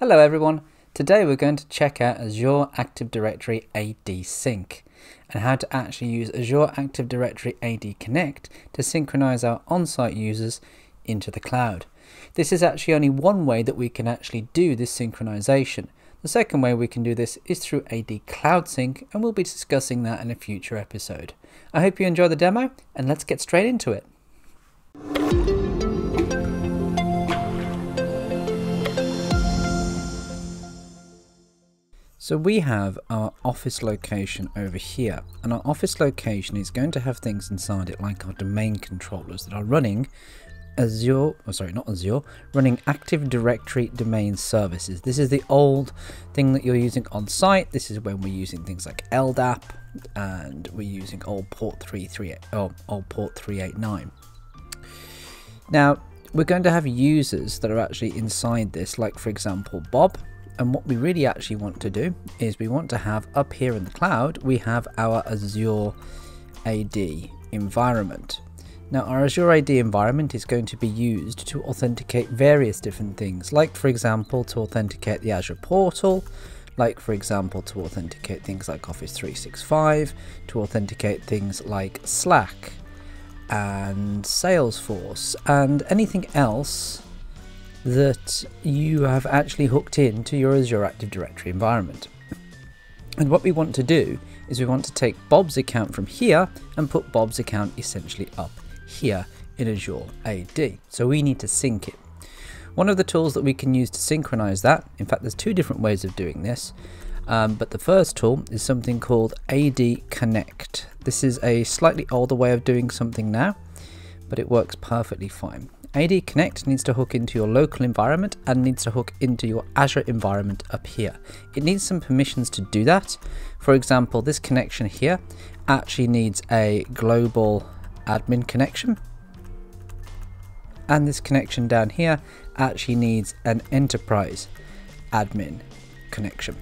Hello everyone. Today we're going to check out Azure Active Directory AD Sync and how to actually use Azure Active Directory AD Connect to synchronize our on-site users into the cloud. This is actually only one way that we can actually do this synchronization. The second way we can do this is through AD Cloud Sync and we'll be discussing that in a future episode. I hope you enjoy the demo and let's get straight into it. So we have our office location over here and our office location is going to have things inside it like our domain controllers that are running Azure, oh sorry, not Azure, running Active Directory domain services. This is the old thing that you're using on site. This is when we're using things like LDAP and we're using old port 338, oh, old port 389. Now, we're going to have users that are actually inside this, like for example, Bob, and what we really actually want to do is we want to have up here in the cloud, we have our Azure AD environment. Now our Azure AD environment is going to be used to authenticate various different things, like for example to authenticate the Azure portal, like for example to authenticate things like Office 365, to authenticate things like Slack and Salesforce and anything else that you have actually hooked into your Azure Active Directory environment. And what we want to do is we want to take Bob's account from here and put Bob's account essentially up here in Azure AD. So we need to sync it. One of the tools that we can use to synchronize that, in fact there's two different ways of doing this, um, but the first tool is something called AD Connect. This is a slightly older way of doing something now, but it works perfectly fine. AD Connect needs to hook into your local environment and needs to hook into your Azure environment up here. It needs some permissions to do that. For example, this connection here actually needs a global admin connection. And this connection down here actually needs an enterprise admin connection.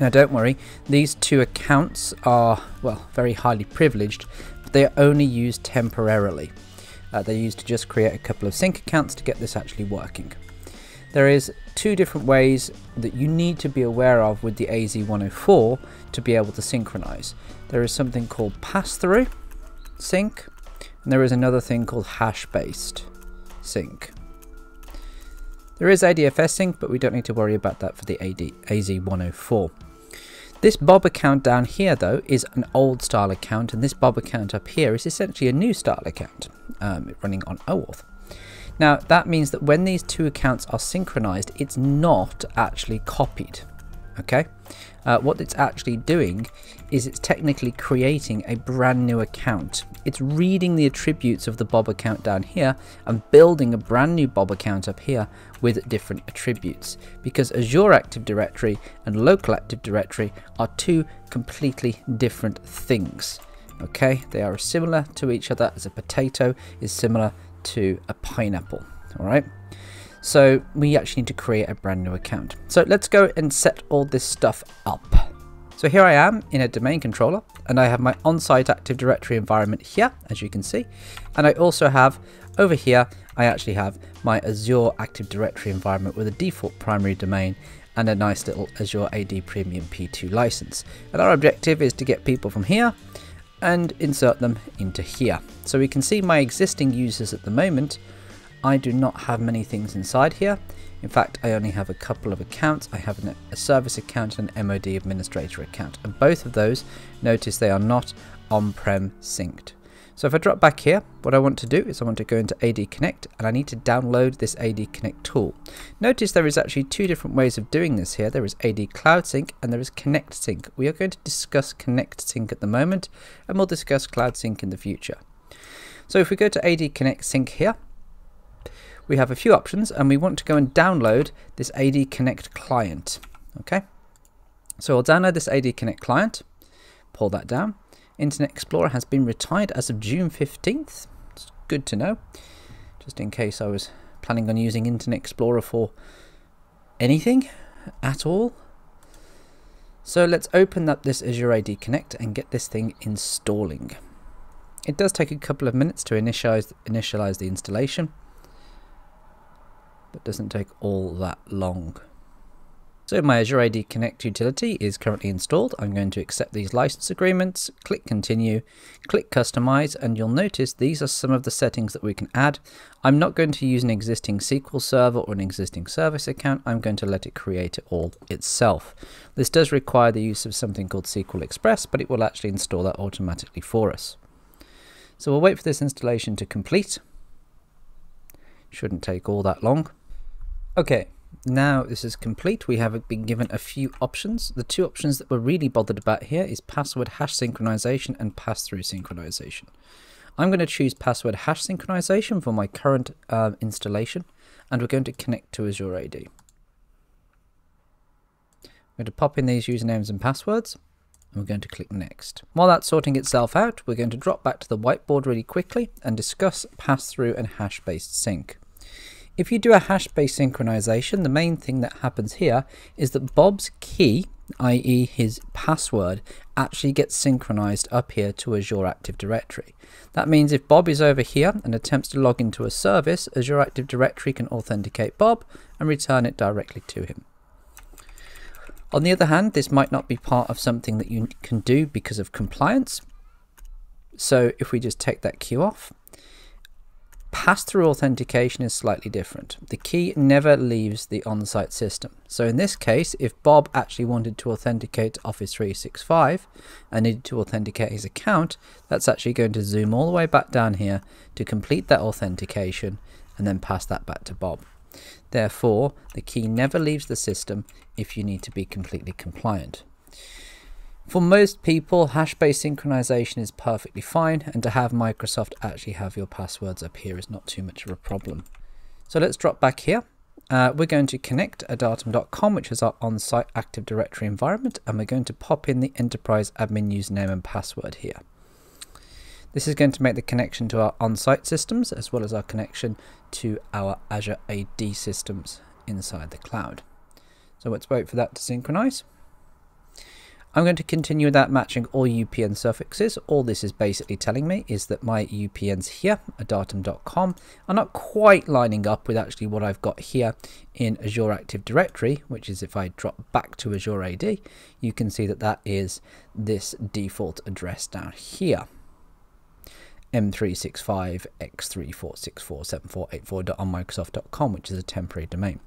Now don't worry, these two accounts are, well, very highly privileged, they are only used temporarily. Uh, they used to just create a couple of sync accounts to get this actually working. There is two different ways that you need to be aware of with the AZ104 to be able to synchronize. There is something called pass-through sync, and there is another thing called hash-based sync. There is ADFS sync, but we don't need to worry about that for the AD, AZ104. This Bob account down here though is an old style account and this Bob account up here is essentially a new style account um, running on OAuth. Now that means that when these two accounts are synchronized it's not actually copied okay? Uh, what it's actually doing is it's technically creating a brand new account. It's reading the attributes of the bob account down here and building a brand new bob account up here with different attributes because azure active directory and local active directory are two completely different things okay? They are similar to each other. As a potato is similar to a pineapple all right so we actually need to create a brand new account. So let's go and set all this stuff up. So here I am in a domain controller and I have my on-site Active Directory environment here, as you can see. And I also have over here, I actually have my Azure Active Directory environment with a default primary domain and a nice little Azure AD Premium P2 license. And our objective is to get people from here and insert them into here. So we can see my existing users at the moment I do not have many things inside here. In fact, I only have a couple of accounts. I have an, a service account and an MOD administrator account. And both of those, notice they are not on-prem synced. So if I drop back here, what I want to do is I want to go into AD Connect and I need to download this AD Connect tool. Notice there is actually two different ways of doing this here. There is AD Cloud Sync and there is Connect Sync. We are going to discuss Connect Sync at the moment and we'll discuss Cloud Sync in the future. So if we go to AD Connect Sync here, we have a few options and we want to go and download this AD Connect client. Okay, so I'll download this AD Connect client, pull that down. Internet Explorer has been retired as of June 15th. It's good to know, just in case I was planning on using Internet Explorer for anything at all. So let's open up this Azure AD Connect and get this thing installing. It does take a couple of minutes to initialize, initialize the installation but doesn't take all that long. So my Azure AD Connect utility is currently installed. I'm going to accept these license agreements, click continue, click customize, and you'll notice these are some of the settings that we can add. I'm not going to use an existing SQL server or an existing service account. I'm going to let it create it all itself. This does require the use of something called SQL Express, but it will actually install that automatically for us. So we'll wait for this installation to complete. Shouldn't take all that long. Okay, now this is complete, we have been given a few options. The two options that we're really bothered about here is password hash synchronization and pass-through synchronization. I'm going to choose password hash synchronization for my current uh, installation, and we're going to connect to Azure AD. I'm going to pop in these usernames and passwords, and we're going to click next. While that's sorting itself out, we're going to drop back to the whiteboard really quickly and discuss pass-through and hash-based sync. If you do a hash-based synchronization, the main thing that happens here is that Bob's key, i.e. his password, actually gets synchronized up here to Azure Active Directory. That means if Bob is over here and attempts to log into a service, Azure Active Directory can authenticate Bob and return it directly to him. On the other hand, this might not be part of something that you can do because of compliance. So if we just take that queue off, Pass-through authentication is slightly different. The key never leaves the on-site system. So in this case, if Bob actually wanted to authenticate Office 365 and needed to authenticate his account, that's actually going to zoom all the way back down here to complete that authentication and then pass that back to Bob. Therefore, the key never leaves the system if you need to be completely compliant. For most people, hash-based synchronization is perfectly fine, and to have Microsoft actually have your passwords up here is not too much of a problem. So let's drop back here. Uh, we're going to connect adatum.com, which is our on-site Active Directory environment, and we're going to pop in the enterprise admin username and password here. This is going to make the connection to our on-site systems, as well as our connection to our Azure AD systems inside the cloud. So let's wait for that to synchronize. I'm going to continue that matching all UPN suffixes. All this is basically telling me is that my UPNs here, adatum.com, are not quite lining up with actually what I've got here in Azure Active Directory, which is if I drop back to Azure AD, you can see that that is this default address down here. m365x34647484.onmicrosoft.com, which is a temporary domain.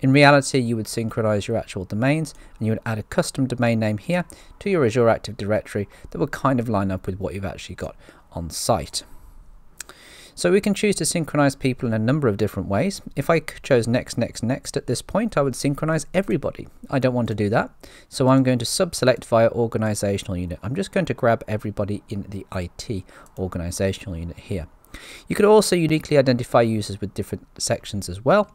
In reality, you would synchronize your actual domains and you would add a custom domain name here to your Azure Active Directory that would kind of line up with what you've actually got on site. So we can choose to synchronize people in a number of different ways. If I chose next, next, next at this point, I would synchronize everybody. I don't want to do that. So I'm going to subselect via organizational unit. I'm just going to grab everybody in the IT organizational unit here. You could also uniquely identify users with different sections as well.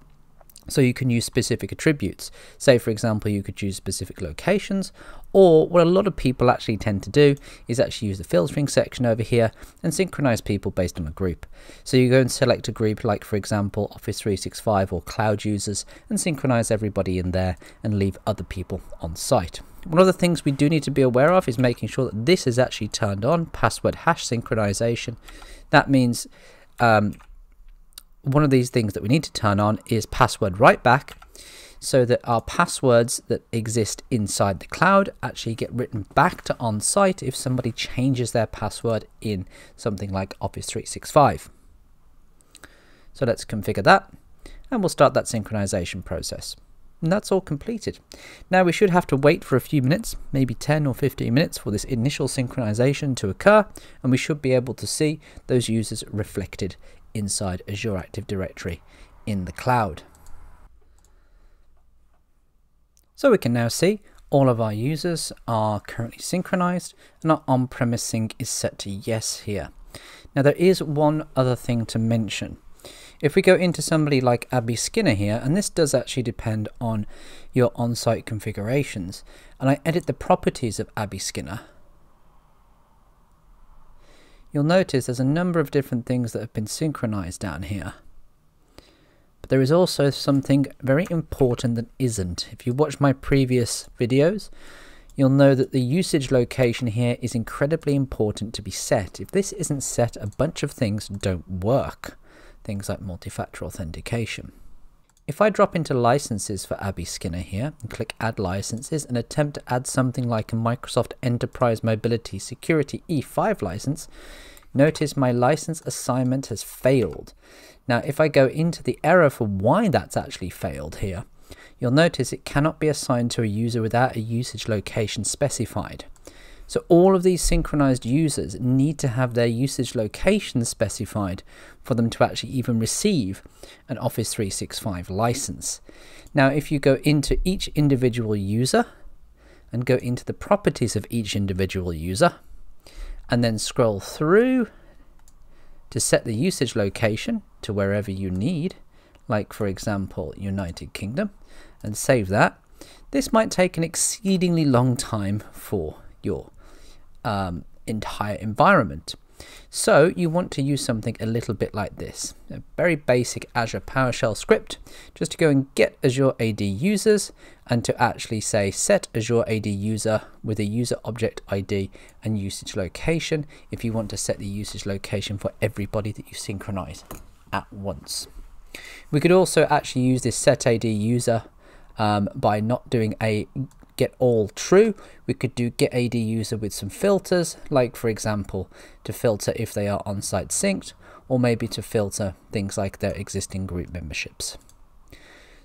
So you can use specific attributes. Say, for example, you could use specific locations, or what a lot of people actually tend to do is actually use the filtering section over here and synchronize people based on a group. So you go and select a group like, for example, Office 365 or cloud users and synchronize everybody in there and leave other people on site. One of the things we do need to be aware of is making sure that this is actually turned on, password hash synchronization. That means um, one of these things that we need to turn on is password write back so that our passwords that exist inside the cloud actually get written back to on-site if somebody changes their password in something like Office 365. So let's configure that and we'll start that synchronization process. And that's all completed. Now we should have to wait for a few minutes, maybe 10 or 15 minutes for this initial synchronization to occur and we should be able to see those users reflected inside Azure Active Directory in the cloud. So we can now see all of our users are currently synchronized and our on-premise sync is set to yes here. Now there is one other thing to mention. If we go into somebody like Abby Skinner here, and this does actually depend on your on-site configurations, and I edit the properties of Abby Skinner, you'll notice there's a number of different things that have been synchronized down here. But there is also something very important that isn't. If you watch my previous videos, you'll know that the usage location here is incredibly important to be set. If this isn't set, a bunch of things don't work. Things like multi-factor authentication. If I drop into licenses for Abby Skinner here and click add licenses and attempt to add something like a Microsoft Enterprise Mobility Security E5 license, notice my license assignment has failed. Now if I go into the error for why that's actually failed here, you'll notice it cannot be assigned to a user without a usage location specified. So all of these synchronized users need to have their usage location specified for them to actually even receive an Office 365 license. Now, if you go into each individual user and go into the properties of each individual user and then scroll through to set the usage location to wherever you need, like for example, United Kingdom, and save that, this might take an exceedingly long time for your um, entire environment. So you want to use something a little bit like this, a very basic Azure PowerShell script, just to go and get Azure AD users and to actually say set Azure AD user with a user object ID and usage location if you want to set the usage location for everybody that you synchronize at once. We could also actually use this set AD user um, by not doing a get all true, we could do get AD user with some filters, like for example, to filter if they are on-site synced, or maybe to filter things like their existing group memberships.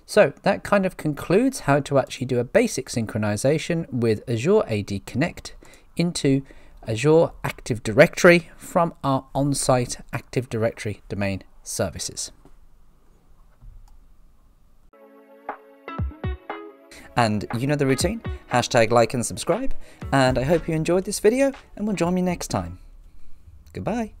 So that kind of concludes how to actually do a basic synchronization with Azure AD Connect into Azure Active Directory from our on-site Active Directory domain services. And you know the routine, hashtag like and subscribe, and I hope you enjoyed this video and will join me next time. Goodbye.